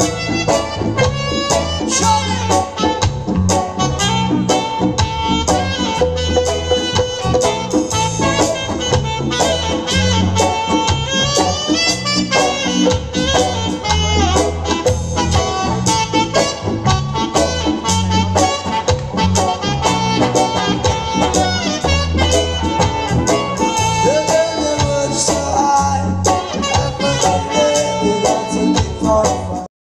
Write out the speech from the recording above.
Música